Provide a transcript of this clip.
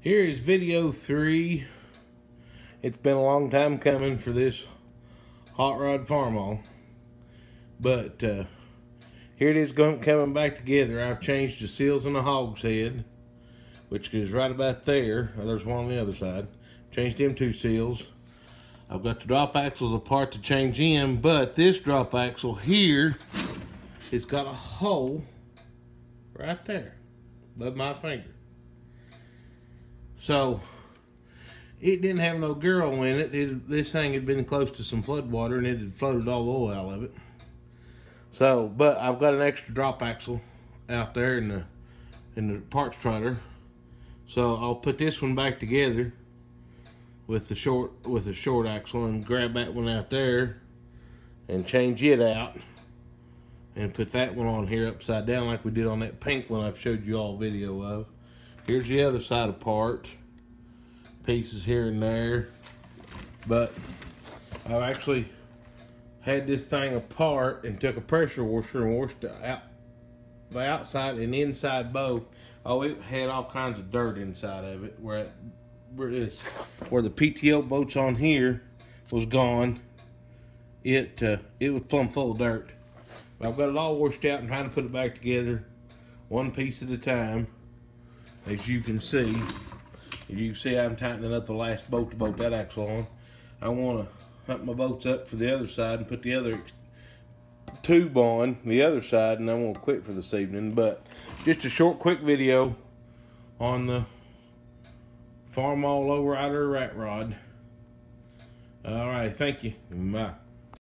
Here is video three. It's been a long time coming for this hot rod Farmall. But uh, here it is going, coming back together. I've changed the seals on the hogshead, which is right about there. There's one on the other side. Changed them two seals. I've got the drop axles apart to change in, but this drop axle here, it's got a hole right there above my finger. So it didn't have no girl in it. it. This thing had been close to some flood water and it had floated all the oil out of it. So, but I've got an extra drop axle out there in the in the parts trailer. So I'll put this one back together with the short with the short axle and grab that one out there and change it out and put that one on here upside down like we did on that pink one I've showed you all video of. Here's the other side apart. Pieces here and there. But I've actually had this thing apart and took a pressure washer and washed the, out, the outside and inside both. Oh, it had all kinds of dirt inside of it where it where this where the PTO bolts on here was gone. It uh, it was plumb full of dirt. But I've got it all washed out and trying to put it back together, one piece at a time. As you can see, you see, I'm tightening up the last bolt to bolt that axle on. I want to hump my bolts up for the other side and put the other tube on the other side, and I'm gonna quit for this evening. But just a short, quick video on the Farmall low rider rat rod. All right, thank you. Bye.